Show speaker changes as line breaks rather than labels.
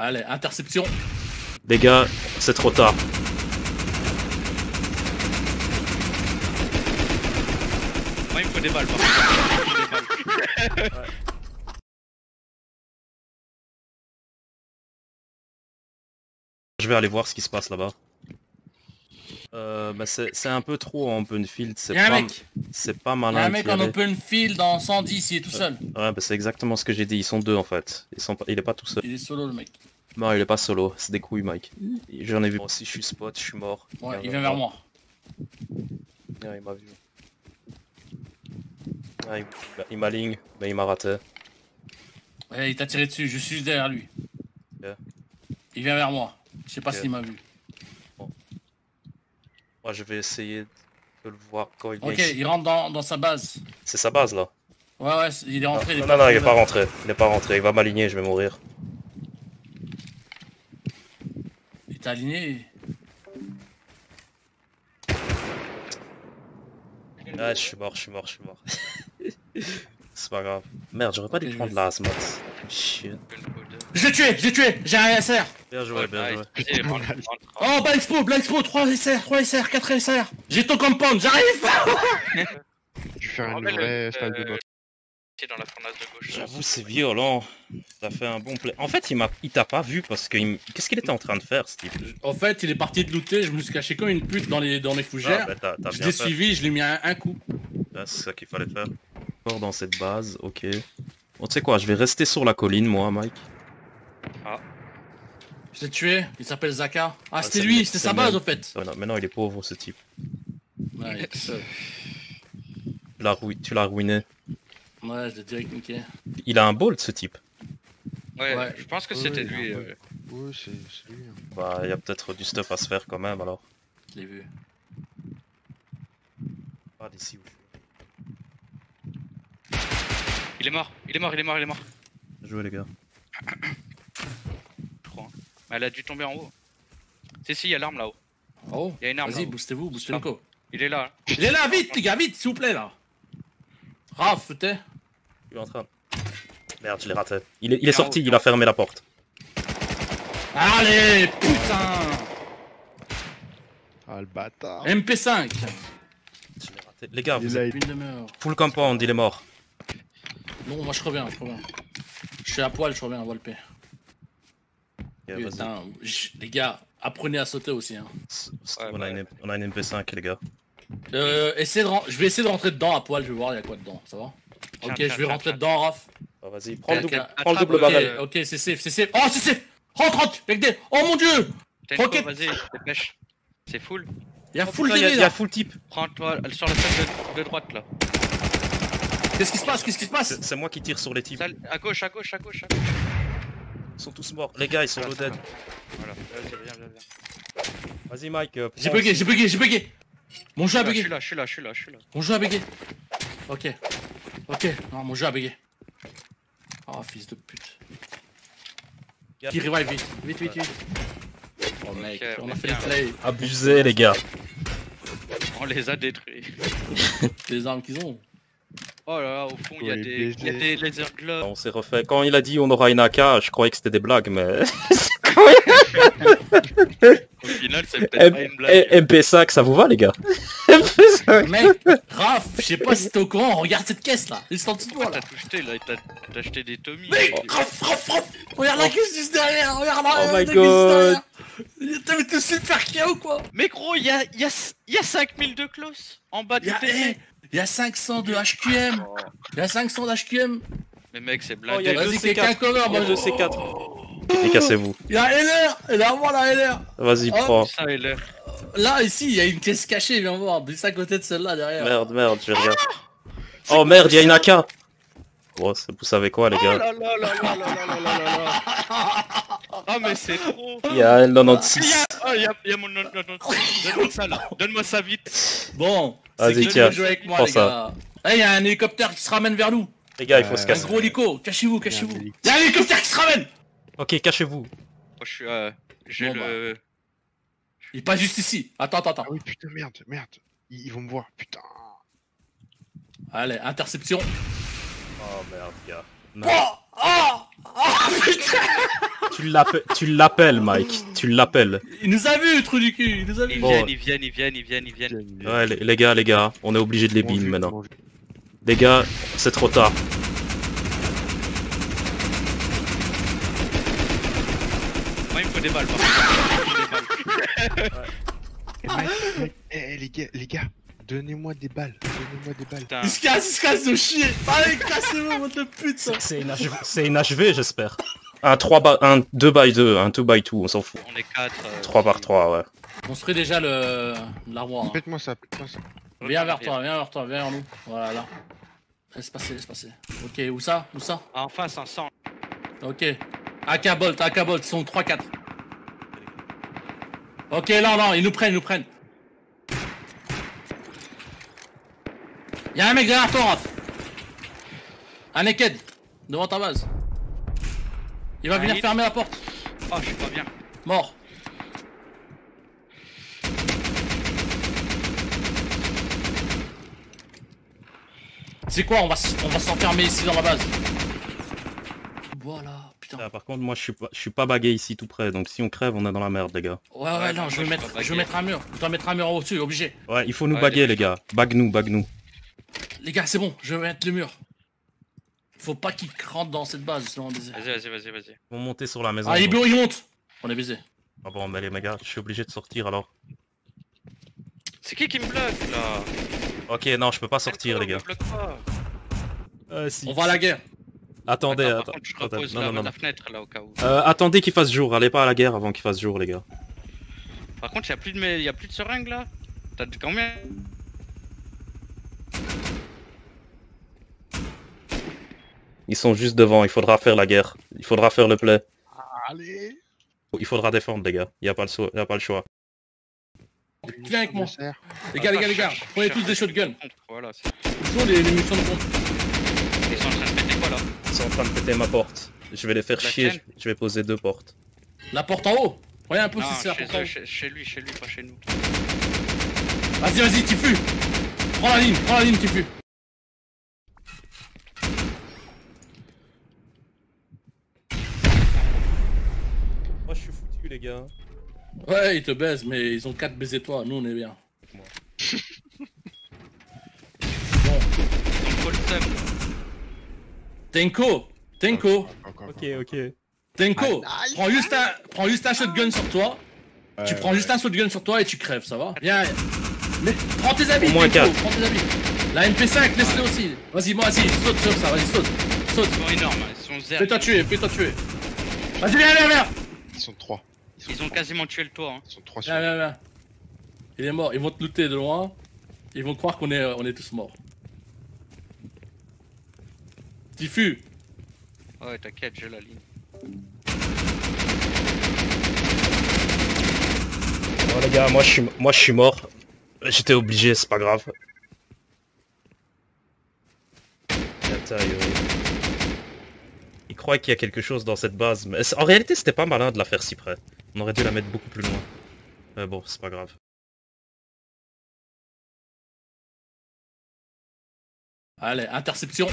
Allez, interception.
Les gars, c'est trop tard.
Moi, il me faut des balles, par contre.
Je vais aller voir ce qui se passe là-bas. Euh, bah c'est un peu trop en open field, c'est
un
pas, c'est pas malin.
un
de
mec en open field en 110, il est tout seul.
Ouais, bah c'est exactement ce que j'ai dit, ils sont deux en fait. Ils sont pas... Il est pas tout seul.
Il est solo le mec.
Non, il est pas solo, c'est des couilles, Mike. J'en ai vu. Moi aussi, je suis spot, je suis mort.
Ouais, il vient vers moi.
Ouais, il m'a vu. Ouais, il- bah, il m'a ligne, mais il m'a raté.
Ouais, il t'a tiré dessus, je suis juste derrière lui. Il vient vers moi. Je sais pas s'il m'a vu.
Moi, je vais essayer de le voir quand il
Ok, il rentre dans, dans sa base.
C'est sa base là.
Ouais, ouais, il est rentré.
non,
est
non, non, il est pas rentré. Il est pas rentré. Il va m'aligner, je vais mourir.
Il t'a aligné.
Ah, je suis mort, je suis mort, je suis mort. c'est pas grave. Merde, j'aurais pas dû prendre l'asthmax. Shit.
Je l'ai tué, je l'ai tué, j'ai un SR.
Bien joué, bien joué.
Oh, Black Expo, Black Expo, 3 SR, 3 SR, 4 SR. J'ai ton compound, j'arrive.
Je vais faire une vraie salle de boxe.
C'est dans la fournaise de gauche.
J'avoue, c'est violent. Ça fait un bon play. En fait, il m'a, il t'a pas vu parce que m- qu'est-ce qu'il était en train de faire, ce type
En fait, il est parti de looter, je me suis caché comme une pute dans les, dans les
Ah,
fougères.
bah, t'as, t'as
je l'ai suivi, je lui ai mis un, un coup.
Là, c'est ça qu'il fallait faire. Encore dans cette base, ok. Bon, tu sais quoi, je vais rester sur la colline, moi, Mike.
Je l'ai tué, il s'appelle Zaka. Ah,
Ah,
c'était lui, c'était sa base au fait.
Oh, non, mais non, il est pauvre, ce type.
Ouais.
Tu l'as, rou- tu l'as ruiné.
Ouais, je l'ai direct niqué.
Il a un bolt, ce type.
Ouais,
Ouais.
je pense que
Ouais,
c'était
ouais,
lui. euh,
Ouais, c'est lui. hein.
Bah, il y a peut-être du stuff à se faire quand même, alors.
Je l'ai vu.
Pas d'ici où je suis.
Il est mort, il est mort, il est mort, il est mort.
Bien joué, les gars.
Je crois. hein. Mais Elle a dû tomber en haut. Si, si, il y a l'arme là-haut.
Oh,
Il y a une arme
vas-y, boostez-vous, boostez
Ah.
Nico.
Il est là. hein.
Il est là, vite, les gars, vite, s'il vous plaît, là. Raph, t'es
Il est en train. Merde, je l'ai raté. Il est, il est
Il est en
sorti,
haut,
il a fermé la porte.
Allez, putain
Ah, le bâtard.
MP5
Je l'ai raté. Les gars,
Il
vous êtes
Une demi-heure.
full compound, il est mort.
Non, moi je reviens, je reviens. Je suis à poil, je reviens, Volpe.
Ok, vas-y.
Putain, les gars, apprenez à sauter aussi. Hein.
S-
Ouais,
on, a
bah
une, on a une MP5, les gars.
Euh, essayez de je vais essayer de rentrer dedans à poil, je vais voir il y a quoi dedans, ça va? Ok,
tiens,
je vais
tiens,
rentrer
tiens.
dedans, Raph.
Ah, vas-y, prends le double, prends le double barrel.
Ok, c'est safe, c'est safe. Oh, c'est safe Rentre, rentre avec des... Oh mon dieu Rocket.
vas-y, dépêche. C'est full.
Il y a
Oh,
full
a
là
full type.
Prends-toi sur la salle de, de droite là.
Qu'est-ce qui se passe? Qu'est-ce qui se passe?
C'est moi qui tire sur les types.
À gauche, à gauche, à gauche. à gauche.
Ils sont tous morts. Les gars, ils sont
Voilà,
loaded.
Voilà, vas-y, viens, viens, viens.
Vas-y, Mike. euh,
J'ai bugué, j'ai bugué, j'ai bugué Mon jeu a
Je suis
bugué
là, je suis là, je suis là, je suis là.
Mon jeu a bugué Ok. Ok, non, mon jeu a bugué. Oh, fils de pute.
Gars,
Qui revive vite, vite, vite, vite. Oh mec, on
on
a fait
bien.
le play.
Abusé, les gars.
On les a détruits.
Les armes qu'ils ont.
Oh là là, au fond, il y y a des laser gloves.
On s'est refait. Quand il a dit on aura une AK, je croyais que c'était des blagues, mais.
Au final, c'est peut-être pas une blague.
Eh, MP5, ça vous va, les gars? MP5
Mec, Raph, je sais pas si t'es au courant, regarde cette caisse là, juste en dessous de moi là.
t'as tout jeté là? T'as t'as ajeté des Tommy
Mec. Raph, Raph, Raph, regarde la caisse juste derrière, regarde la,
Oh
la
my
caisse
God.
juste derrière. T'as vu tout super KO quoi
Mais gros, il y a, il y, a, il y a 5000 de close en bas du
eh, il y a 500 de HQM. Il y a 500 d'HQM.
Mais mec, c'est blindé.
Vas-y, quelqu'un
color,
moi je
C4. Et cassez-vous.
Il y a LR Il a vraiment la LR
Vas-y, prends.
Là, ici, il y a une caisse cachée, viens voir. Glisse à côté de celle-là derrière.
Merde, merde, je regarde. Oh merde, il y a une AK Bon, vous savez quoi, les gars
Ah, mais c'est trop
Il y a
un 96. Il y a mon 96 là. Donne-moi ça vite.
Bon,
Vas-y,
qui
tiens,
avec moi,
prends
les
ça.
gars. Eh, il y a un hélicoptère qui se ramène vers nous.
Les gars, il faut se
Euh,
Un
casser.
gros hélico, cachez-vous, cachez-vous. Il y a un hélicoptère qui se ramène.
Ok, cachez-vous.
Moi je suis... Euh, J'ai le...
Il passe juste ici. Attends, attends, attends.
Ah oui, putain, merde, merde. Ils, vont me voir, putain.
Allez, interception.
Oh merde, gars.
Oh Oh putain
Tu l'appelles, Mike. Tu l'appelles.
Il nous a vu, le trou du cul, il nous a vu.
Ils
Bon.
viennent, ils viennent, ils viennent, ils viennent, ils viennent.
Ouais, les, les gars, les gars, on est obligé de les
Bon
maintenant.
bon.
Les gars, c'est trop tard.
Moi, il me faut des balles, par contre. Il me faut des balles.
Eh, Mike, Mike, eh, eh, les gars, les gars, donnez-moi des balles, donnez-moi des balles.
Putain.
Il se casse, il se casse de chier Allez, cassez-vous, votre pute ça.
C'est une, HV c'est une HV, j'espère. Un 3 by, un 2 by 2, un 2 by 2, on s'en fout.
On est 4.
3 par 3, ouais.
Construis déjà le l'armoire. hein.
Faites-moi ça, faites-moi ça.
Viens vers toi, viens vers toi, viens vers nous. Voilà, là. Laisse passer, laisse passer. Ok, où ça? Où ça?
Ah, En face, un sang.
Ok. AK Bolt, AK Bolt, ils sont 3-4. Ok, non, non, ils nous prennent, ils nous prennent. Y'a un mec derrière toi, Raph. Un naked, devant ta base. Il va
Un
venir
hit.
fermer la porte.
Oh, je suis pas bien.
Mort. C'est quoi On va, on va s'enfermer ici dans la base? Voilà, putain.
Ah, par contre, moi, je suis pas, je suis pas bagué ici tout près, donc si on crève, on est dans la merde, les gars.
Ouais, ouais, non, je vais mettre, je vais mettre un mur. Je dois mettre un mur au-dessus, obligé.
Ouais, il faut nous
Ouais,
baguer,
les
les gars. Bague nous, bague nous.
Les gars, c'est bon, je vais mettre le mur. Faut pas qu'ils rentrent dans cette base, sinon on est baisé.
Vas-y, vas-y, vas-y, vas-y.
Ils vont monter sur la maison.
Ah, il,
donc.
il monte On est baisé.
Ah bon, mais les gars, je suis obligé de sortir alors.
C'est qui qui me bloque là?
Ok, non, je peux pas sortir, les gars. Euh, si.
On va à la guerre.
Attendez,
Attends, contre, je
attendez.
repose
Non,
la,
non, non.
la fenêtre là au cas où.
Euh, attendez qu'il fasse jour. Allez pas à la guerre avant qu'il fasse jour, les gars.
Par contre, y a plus de, y a plus de seringues là T'as combien?
Ils sont juste devant. Il faudra faire la guerre. Il faudra faire le play.
Allez
Il faudra défendre, les gars. Il y a pas le, so- y a pas le choix.
Viens avec moi. Les gars, les gars, les gars, prenez tous des shotguns.
Voilà, c'est-
les, les munitions de compte.
ils sont en train de péter quoi là
Ils sont en train de péter ma porte. Je vais les faire
La
chier. Je vais poser deux portes.
La porte en haut. Regarde un peu
Non,
si c'est la
chez,
porte en
eux,
haut.
chez, chez lui, chez lui, pas chez nous.
Vas-y, vas-y, Tifu. Prends la ligne, prends la ligne, Tifu.
les gars.
Ouais, ils te baisent, mais ils ont 4 baisers toi, nous on est bien.
Bon.
Tenko. Tenko
Ok, ok.
Tenko,
ah,
prends juste un, prends juste un shotgun sur toi. Tu prends juste un shotgun sur toi et tu crèves, ça va? Viens. Prends tes habits, prends tes habits. La MP5, laisse-le aussi. Vas-y, moi, vas-y, saute sur ça, vas-y, saute. Saute.
Ils sont énormes, hein, ils sont zéro.
Fais-toi tuer, fais-toi tuer. Vas-y, viens, viens, viens.
Ils sont 3.
Ils ont quasiment tué le toit. Hein.
Ils sont trois sur
Viens, viens, viens. Il est mort, ils vont te looter de loin. Ils vont croire qu'on est, on est tous morts. Diffus.
Ouais, t'inquiète, j'ai la ligne.
Bon, les gars, moi, je suis, moi, je suis mort. J'étais obligé, c'est pas grave. Il croit qu'il y a quelque chose dans cette base, mais en réalité, c'était pas malin de la faire si près. On aurait dû la mettre beaucoup plus loin. Mais bon, c'est pas grave.
Allez, interception.